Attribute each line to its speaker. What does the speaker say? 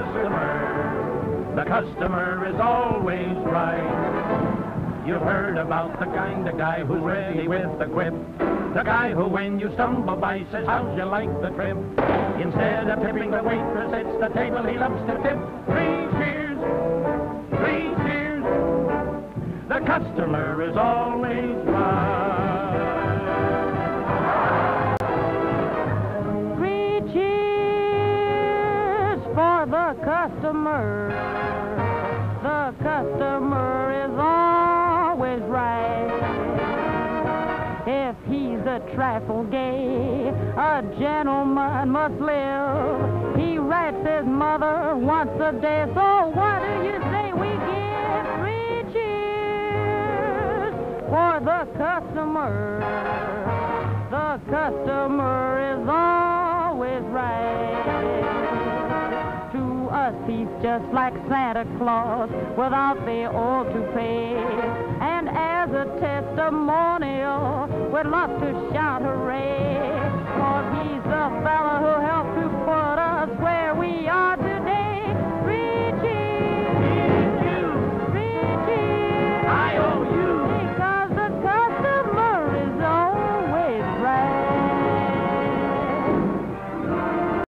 Speaker 1: customer. The customer is always right. You've heard about the kind of guy who's ready with the quip. The guy who, when you stumble by, says, How's you like the trip? Instead of tipping the waitress, it's the table he loves to tip. Three cheers, three cheers. The customer is always
Speaker 2: customer. The customer is always right. If he's a trifle gay, a gentleman must live. He writes his mother once a day. So what do you say we give three cheers for the customer? The customer is always To us, he's just like Santa Claus without the all old toupee. And as a testimonial, we'd love to shout hooray, cause he's the